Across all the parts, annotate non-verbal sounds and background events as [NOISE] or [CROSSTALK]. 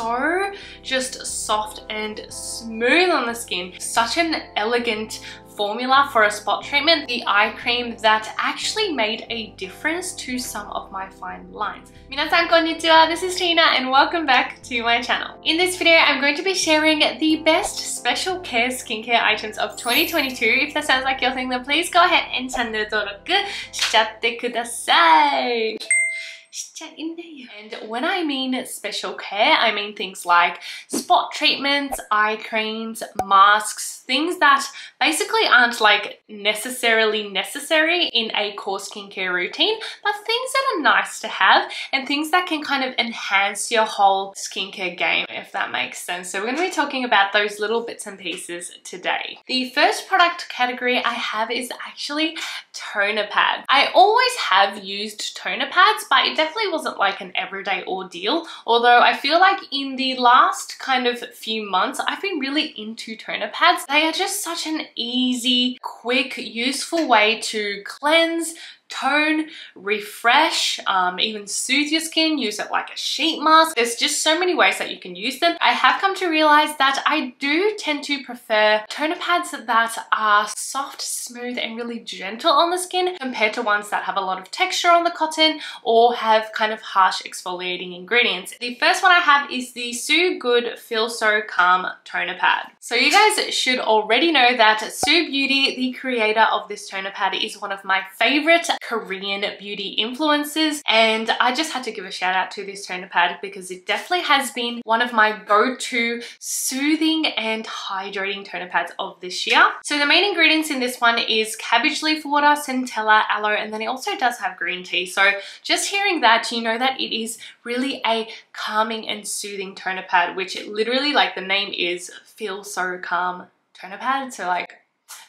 so just soft and smooth on the skin. Such an elegant formula for a spot treatment, the eye cream that actually made a difference to some of my fine lines. Minasan konnichiwa, this is Tina and welcome back to my channel. In this video, I'm going to be sharing the best special care skincare items of 2022. If that sounds like your thing, then please go ahead and channel 登録しちゃってください。 And when I mean special care, I mean things like spot treatments, eye creams, masks, things that basically aren't like necessarily necessary in a core skincare routine, but things that are nice to have and things that can kind of enhance your whole skincare game, if that makes sense. So we're going to be talking about those little bits and pieces today. The first product category I have is actually toner pads. I always have used toner pads, but it definitely wasn't like an everyday ordeal. Although I feel like in the last kind of few months, I've been really into toner pads. They are just such an easy, quick, useful way to cleanse, tone, refresh, um, even soothe your skin, use it like a sheet mask. There's just so many ways that you can use them. I have come to realize that I do tend to prefer toner pads that are soft, smooth, and really gentle on the skin compared to ones that have a lot of texture on the cotton or have kind of harsh exfoliating ingredients. The first one I have is the Soo Good Feel Soo Calm Toner Pad. So you guys should already know that Soo Beauty, the creator of this toner pad, is one of my favorite Korean beauty influences and I just had to give a shout out to this toner pad because it definitely has been one of my go-to soothing and hydrating toner pads of this year. So the main ingredients in this one is cabbage leaf water, centella, aloe, and then it also does have green tea. So just hearing that, you know that it is really a calming and soothing toner pad, which it literally, like the name is, feel so calm toner pad. So like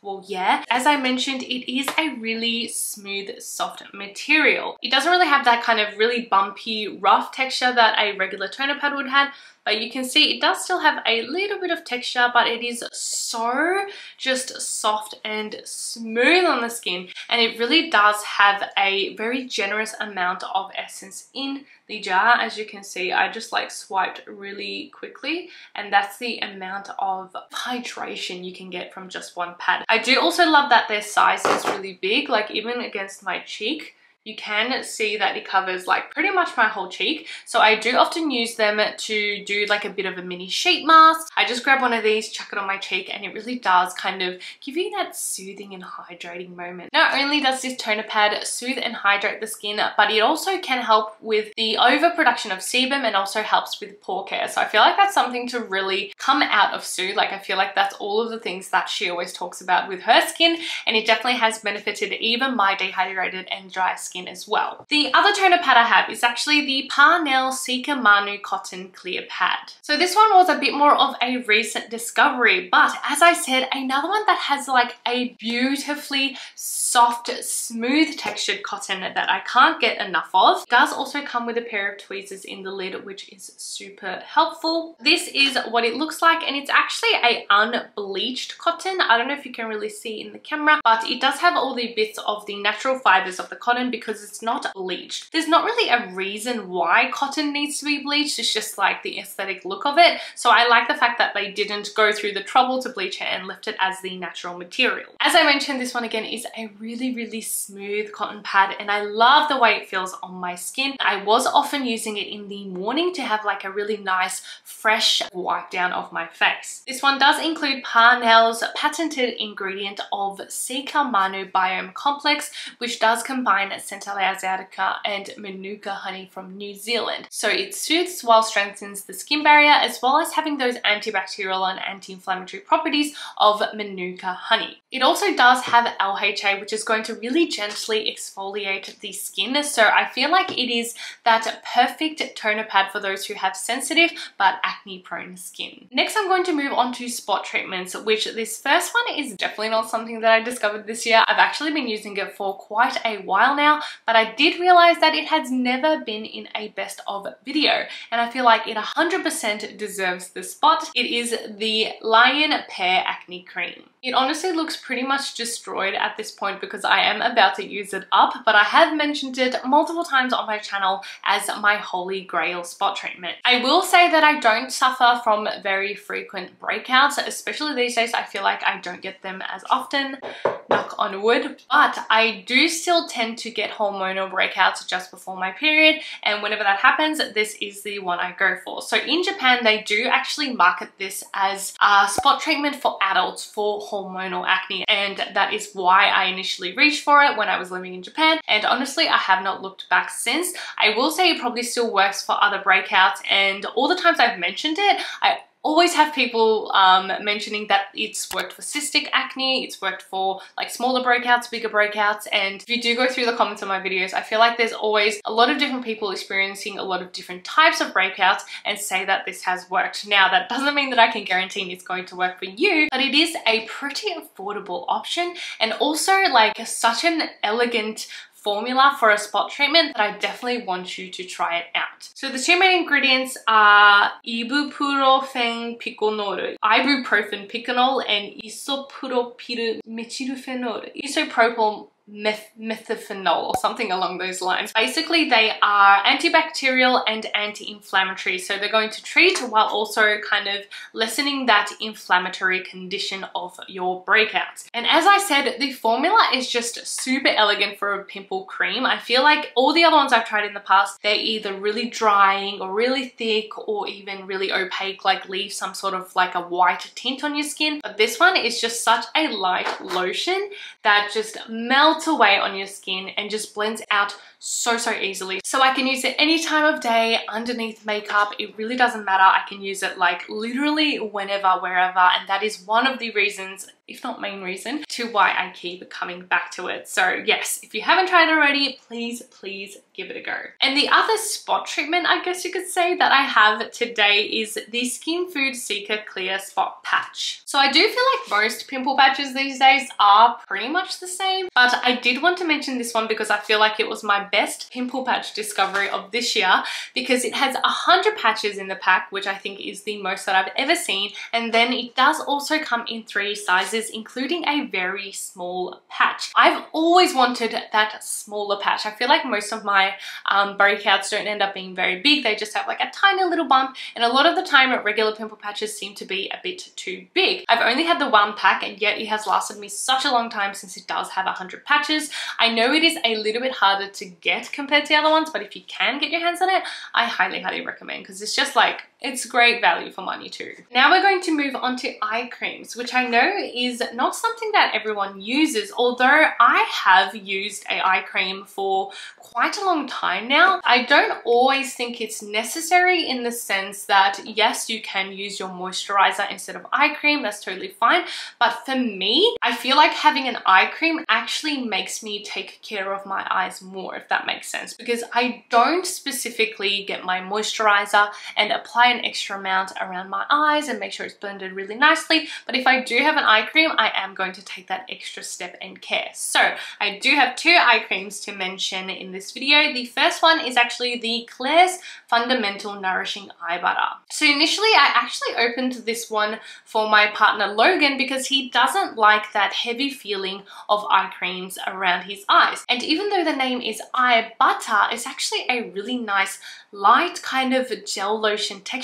well, yeah. As I mentioned, it is a really smooth, soft material. It doesn't really have that kind of really bumpy, rough texture that a regular toner pad would have, but you can see it does still have a little bit of texture, but it is so just soft and smooth on the skin. And it really does have a very generous amount of essence in the jar. As you can see, I just like swiped really quickly and that's the amount of hydration you can get from just one pad. I do also love that their size is really big, like even against my cheek, you can see that it covers like pretty much my whole cheek. So I do often use them to do like a bit of a mini sheet mask. I just grab one of these, chuck it on my cheek and it really does kind of give you that soothing and hydrating moment. Not only does this toner pad soothe and hydrate the skin, but it also can help with the overproduction of sebum and also helps with pore care. So I feel like that's something to really come out of Soo. Like I feel like that's all of the things that she always talks about with her skin and it definitely has benefited even my dehydrated and dry skin skin as well. The other toner pad I have is actually the Parnell Cicamanu Cotton Clear Pad. So this one was a bit more of a recent discovery, but as I said, another one that has like a beautifully soft, smooth textured cotton that I can't get enough of. It does also come with a pair of tweezers in the lid, which is super helpful. This is what it looks like, and it's actually a unbleached cotton. I don't know if you can really see in the camera, but it does have all the bits of the natural fibers of the cotton because it's not bleached. There's not really a reason why cotton needs to be bleached. It's just like the aesthetic look of it. So I like the fact that they didn't go through the trouble to bleach it and left it as the natural material. As I mentioned, this one again is a really, really smooth cotton pad and I love the way it feels on my skin. I was often using it in the morning to have like a really nice fresh wipe down of my face. This one does include Parnell's patented ingredient of Cicamanu Biome Complex, which does combine Centella asiatica and Manuka honey from New Zealand. So it soothes while strengthens the skin barrier as well as having those antibacterial and anti-inflammatory properties of Manuka honey. It also does have LHA which is going to really gently exfoliate the skin so I feel like it is that perfect toner pad for those who have sensitive but acne prone skin. Next I'm going to move on to spot treatments which this first one is definitely not something that I discovered this year. I've actually been using it for quite a while now but I did realize that it has never been in a best of video and I feel like it 100% deserves the spot. It is the Lion Pair Acne Cream. It honestly looks pretty much destroyed at this point because I am about to use it up, but I have mentioned it multiple times on my channel as my holy grail spot treatment. I will say that I don't suffer from very frequent breakouts, especially these days I feel like I don't get them as often, knock on wood, but I do still tend to get hormonal breakouts just before my period, and whenever that happens, this is the one I go for. So in Japan, they do actually market this as a spot treatment for adults for hormonal acne and that is why I initially reached for it when I was living in Japan and honestly I have not looked back since. I will say it probably still works for other breakouts and all the times I've mentioned it I always have people um, mentioning that it's worked for cystic acne, it's worked for like smaller breakouts, bigger breakouts, and if you do go through the comments on my videos, I feel like there's always a lot of different people experiencing a lot of different types of breakouts and say that this has worked. Now, that doesn't mean that I can guarantee it's going to work for you, but it is a pretty affordable option and also like such an elegant formula for a spot treatment that I definitely want you to try it out. So the two main ingredients are ibuprofen piconol, ibuprofen piconol, and isopropyl methylphenol, isopropyl meth methylphenol or something along those lines. Basically, they are antibacterial and anti-inflammatory. So they're going to treat while also kind of lessening that inflammatory condition of your breakouts. And as I said, the formula is just super elegant for a pimple cream. I feel like all the other ones I've tried in the past, they're either really drying or really thick or even really opaque, like leave some sort of like a white tint on your skin. But this one is just such a light lotion that just melts melts away on your skin and just blends out so, so easily. So I can use it any time of day underneath makeup. It really doesn't matter. I can use it like literally whenever, wherever. And that is one of the reasons if not main reason, to why I keep coming back to it. So yes, if you haven't tried it already, please, please give it a go. And the other spot treatment, I guess you could say, that I have today is the Skinfood Cica Clear Spot Patch. So I do feel like most pimple patches these days are pretty much the same, but I did want to mention this one because I feel like it was my best pimple patch discovery of this year because it has 100 patches in the pack, which I think is the most that I've ever seen. And then it does also come in three sizes, including a very small patch. I've always wanted that smaller patch. I feel like most of my um, breakouts don't end up being very big. They just have like a tiny little bump. And a lot of the time regular pimple patches seem to be a bit too big. I've only had the one pack and yet it has lasted me such a long time since it does have 100 patches. I know it is a little bit harder to get compared to the other ones, but if you can get your hands on it, I highly, highly recommend because it's just like it's great value for money too. Now we're going to move on to eye creams, which I know is not something that everyone uses, although I have used a eye cream for quite a long time now. I don't always think it's necessary in the sense that yes, you can use your moisturizer instead of eye cream, that's totally fine. But for me, I feel like having an eye cream actually makes me take care of my eyes more, if that makes sense, because I don't specifically get my moisturizer and apply an extra amount around my eyes and make sure it's blended really nicely. But if I do have an eye cream, I am going to take that extra step and care. So I do have two eye creams to mention in this video. The first one is actually the Klairs Fundamental Nourishing Eye Butter. So initially I actually opened this one for my partner Logan because he doesn't like that heavy feeling of eye creams around his eyes. And even though the name is eye butter, it's actually a really nice light kind of gel lotion texture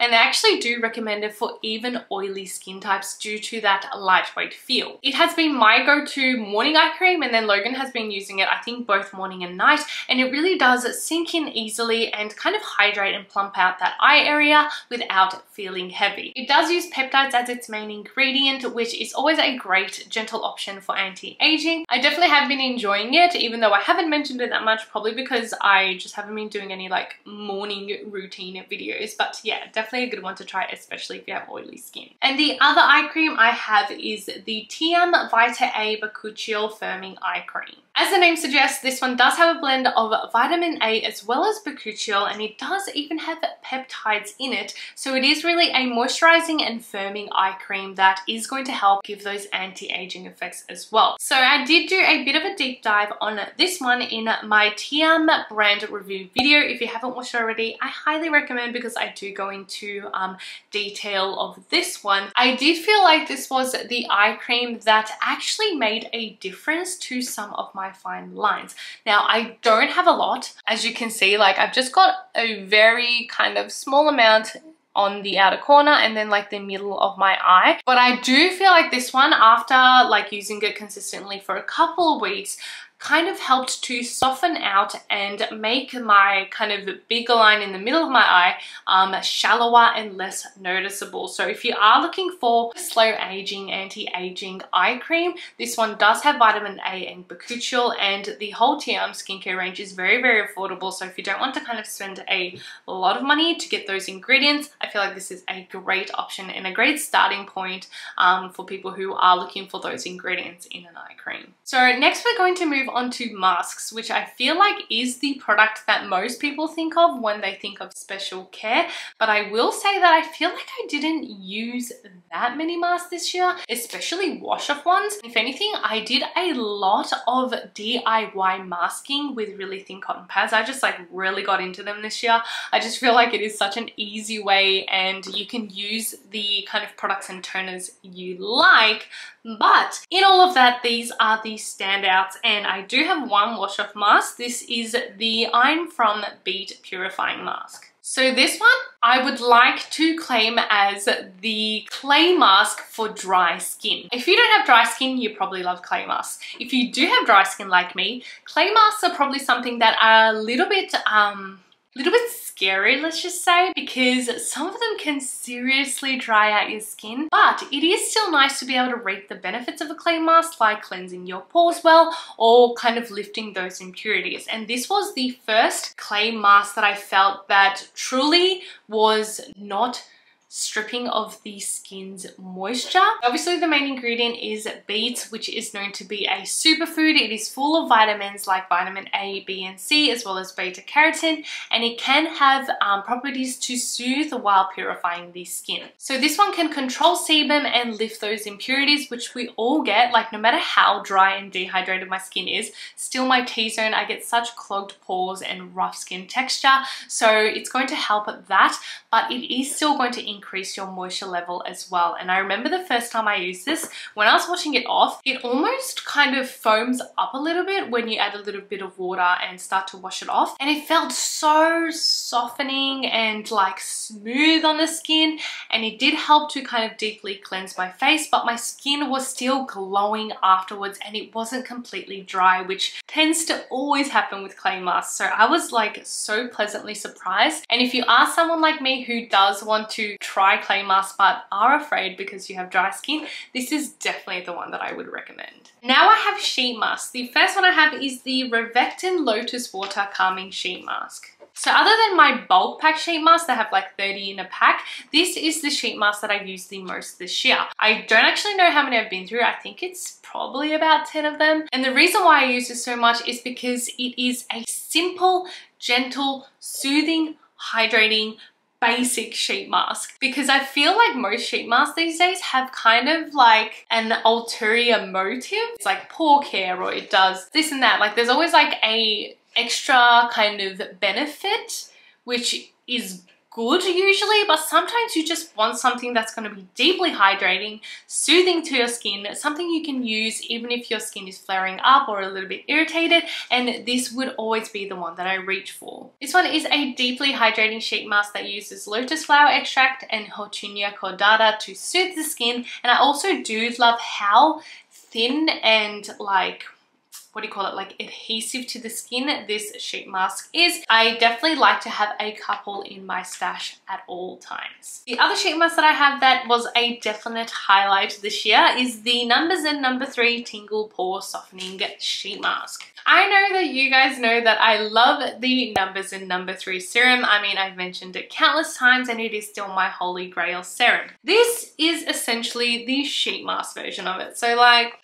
and I actually do recommend it for even oily skin types due to that lightweight feel. It has been my go-to morning eye cream and then Logan has been using it I think both morning and night and it really does sink in easily and kind of hydrate and plump out that eye area without feeling heavy. It does use peptides as its main ingredient which is always a great gentle option for anti-aging. I definitely have been enjoying it even though I haven't mentioned it that much probably because I just haven't been doing any like morning routine videos. But yeah, definitely a good one to try, especially if you have oily skin. And the other eye cream I have is the Tiam Vita A Bakuchiol Firming Eye Cream. As the name suggests, this one does have a blend of vitamin A as well as bakuchiol and it does even have peptides in it. So it is really a moisturizing and firming eye cream that is going to help give those anti-aging effects as well. So I did do a bit of a deep dive on this one in my Tiam brand review video. If you haven't watched already, I highly recommend because I do go into um, detail of this one. I did feel like this was the eye cream that actually made a difference to some of my fine lines. Now, I don't have a lot. As you can see, like I've just got a very kind of small amount on the outer corner and then like the middle of my eye. But I do feel like this one after like using it consistently for a couple of weeks, kind of helped to soften out and make my kind of bigger line in the middle of my eye um, shallower and less noticeable. So if you are looking for slow aging, anti-aging eye cream, this one does have vitamin A and bakuchiol and the whole Tiam skincare range is very, very affordable. So if you don't want to kind of spend a lot of money to get those ingredients, I feel like this is a great option and a great starting point um, for people who are looking for those ingredients in an eye cream. So next we're going to move onto masks, which I feel like is the product that most people think of when they think of special care. But I will say that I feel like I didn't use that many masks this year, especially wash-off ones. If anything, I did a lot of DIY masking with really thin cotton pads. I just like really got into them this year. I just feel like it is such an easy way and you can use the kind of products and toners you like but in all of that, these are the standouts and I do have one wash off mask. This is the I'm from Beet Purifying Mask. So this one I would like to claim as the clay mask for dry skin. If you don't have dry skin, you probably love clay masks. If you do have dry skin like me, clay masks are probably something that are a little bit, um, little bit scary, let's just say, because some of them can seriously dry out your skin, but it is still nice to be able to reap the benefits of a clay mask, like cleansing your pores well, or kind of lifting those impurities. And this was the first clay mask that I felt that truly was not stripping of the skin's moisture. Obviously the main ingredient is beet, which is known to be a superfood. It is full of vitamins like vitamin A, B and C as well as beta carotene and it can have um, properties to soothe while purifying the skin. So this one can control sebum and lift those impurities which we all get like no matter how dry and dehydrated my skin is, still my T-zone I get such clogged pores and rough skin texture so it's going to help that but it is still going to increase increase your moisture level as well. And I remember the first time I used this, when I was washing it off, it almost kind of foams up a little bit when you add a little bit of water and start to wash it off. And it felt so softening and like smooth on the skin. And it did help to kind of deeply cleanse my face, but my skin was still glowing afterwards and it wasn't completely dry, which tends to always happen with clay masks. So I was like so pleasantly surprised. And if you are someone like me who does want to try clay mask but are afraid because you have dry skin, this is definitely the one that I would recommend. Now I have sheet masks. The first one I have is the Rovectin Lotus Water Calming Sheet Mask. So other than my bulk pack sheet mask that have like 30 in a pack, this is the sheet mask that I used the most this year. I don't actually know how many I've been through. I think it's probably about 10 of them. And the reason why I use this so much is because it is a simple, gentle, soothing, hydrating, basic sheet mask because I feel like most sheet masks these days have kind of like an ulterior motive. It's like pore care or it does this and that. Like there's always like a extra kind of benefit which is good usually, but sometimes you just want something that's going to be deeply hydrating, soothing to your skin, something you can use even if your skin is flaring up or a little bit irritated, and this would always be the one that I reach for. This one is a deeply hydrating sheet mask that uses lotus flower extract and Houttuynia cordata to soothe the skin, and I also do love how thin and like what do you call it, like adhesive to the skin this sheet mask is. I definitely like to have a couple in my stash at all times. The other sheet mask that I have that was a definite highlight this year is the Numbuzin number three Tingle Pore Softening Sheet Mask. I know that you guys know that I love the Numbuzin number three serum. I mean, I've mentioned it countless times and it is still my holy grail serum. This is essentially the sheet mask version of it. So like,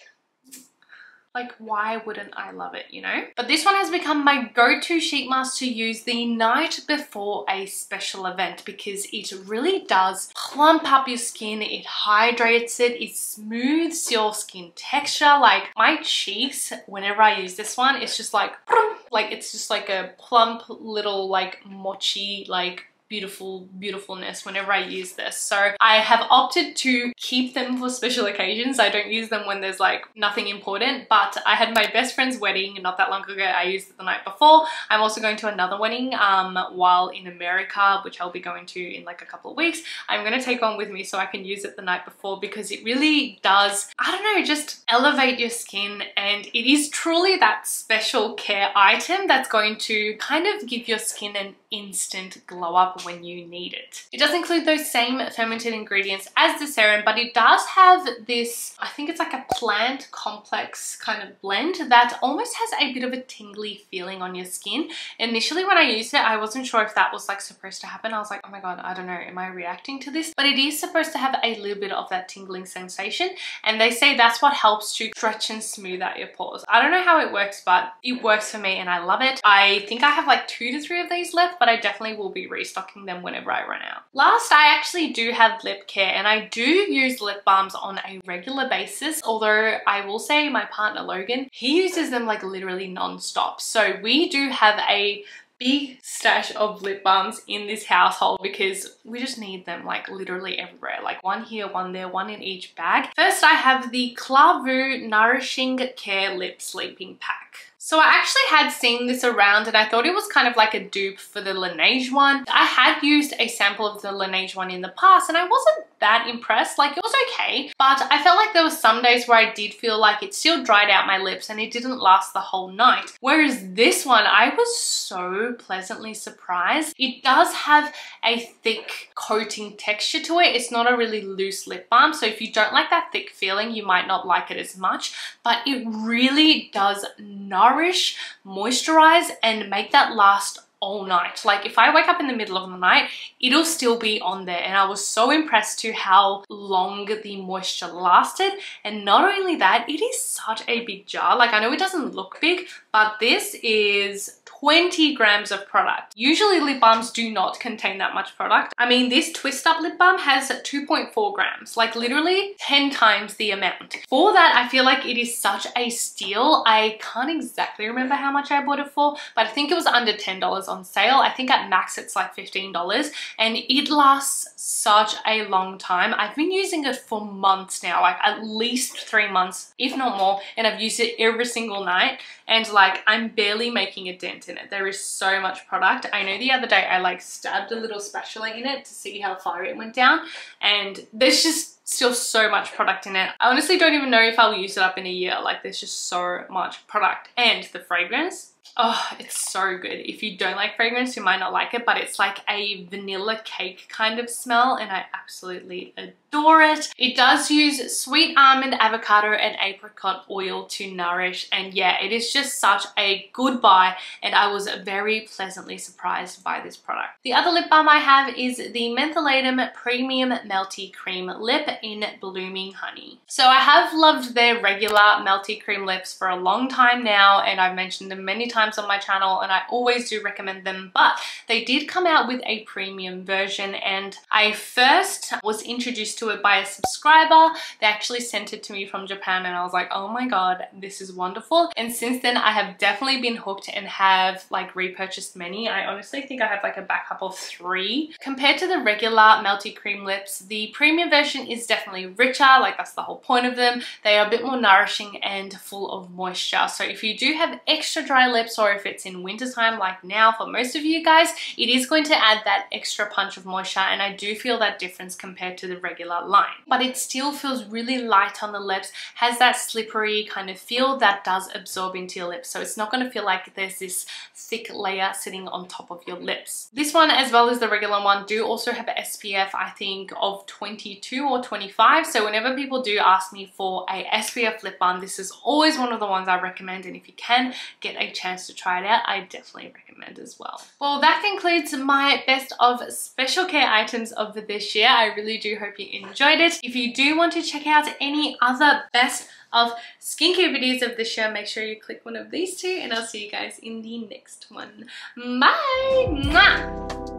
Like, why wouldn't I love it, you know? But this one has become my go-to sheet mask to use the night before a special event because it really does plump up your skin, it hydrates it, it smooths your skin texture. Like, my cheeks, whenever I use this one, it's just like, [LAUGHS] like, it's just like a plump little, like, mochi, like, beautiful beautifulness whenever I use this. So I have opted to keep them for special occasions. I don't use them when there's like nothing important, but I had my best friend's wedding not that long ago. I used it the night before. I'm also going to another wedding um, while in America, which I'll be going to in like a couple of weeks. I'm going to take on with me so I can use it the night before because it really does, I don't know, just elevate your skin and it is truly that special care item that's going to kind of give your skin an instant glow up when you need it. It does include those same fermented ingredients as the serum, but it does have this, I think it's like a plant complex kind of blend that almost has a bit of a tingly feeling on your skin. Initially when I used it, I wasn't sure if that was like supposed to happen. I was like, oh my God, I don't know, am I reacting to this? But it is supposed to have a little bit of that tingling sensation. And they say that's what helps to stretch and smooth out your pores. I don't know how it works, but it works for me and I love it. I think I have like two to three of these left, but I definitely will be restocking them whenever I run out. Last, I actually do have lip care and I do use lip balms on a regular basis, although I will say my partner Logan, he uses them like literally non-stop. So we do have a big stash of lip balms in this household because we just need them like literally everywhere like one here one there one in each bag first i have the Klairs nourishing care lip sleeping pack so I actually had seen this around and I thought it was kind of like a dupe for the Laneige one. I had used a sample of the Laneige one in the past and I wasn't that impressed. Like it was okay, but I felt like there were some days where I did feel like it still dried out my lips and it didn't last the whole night. Whereas this one, I was so pleasantly surprised. It does have a thick coating texture to it. It's not a really loose lip balm. So if you don't like that thick feeling, you might not like it as much, but it really does nourish moisturize, and make that last all night. Like if I wake up in the middle of the night, it'll still be on there. And I was so impressed to how long the moisture lasted. And not only that, it is such a big jar. Like I know it doesn't look big, but this is 20 grams of product. Usually lip balms do not contain that much product. I mean, this Twist Up lip balm has 2.4 grams, like literally 10 times the amount. For that, I feel like it is such a steal. I can't exactly remember how much I bought it for, but I think it was under $10 on sale. I think at max it's like $15 and it lasts such a long time. I've been using it for months now, like at least three months, if not more, and I've used it every single night and like I'm barely making a dent in it. There is so much product. I know the other day I like stabbed a little spatula in it to see how far it went down and there's just still so much product in it. I honestly don't even know if I'll use it up in a year. Like there's just so much product and the fragrance Oh, it's so good. If you don't like fragrance, you might not like it, but it's like a vanilla cake kind of smell and I absolutely adore it. It does use sweet almond, avocado and apricot oil to nourish and yeah, it is just such a good buy and I was very pleasantly surprised by this product. The other lip balm I have is the Mentholatum Premium Melty Cream Lip in Blooming Honey. So I have loved their regular melty cream lips for a long time now and I've mentioned them many times on my channel and I always do recommend them, but they did come out with a premium version and I first was introduced to it by a subscriber. They actually sent it to me from Japan and I was like, oh my God, this is wonderful. And since then I have definitely been hooked and have like repurchased many. I honestly think I have like a backup of three. Compared to the regular melty cream lips, the premium version is definitely richer, like that's the whole point of them. They are a bit more nourishing and full of moisture. So if you do have extra dry lips or if it's in wintertime like now for most of you guys, it is going to add that extra punch of moisture and I do feel that difference compared to the regular line. But it still feels really light on the lips, has that slippery kind of feel that does absorb into your lips. So it's not going to feel like there's this thick layer sitting on top of your lips. This one as well as the regular one do also have SPF I think of 22 or 25. So whenever people do ask me for a SPF lip balm, this is always one of the ones I recommend and if you can get a chance to try it out, I definitely recommend as well. Well, that concludes my best of special care items of this year. I really do hope you enjoyed it. If you do want to check out any other best of skincare videos of the year, make sure you click one of these two and I'll see you guys in the next one. Bye! Mwah!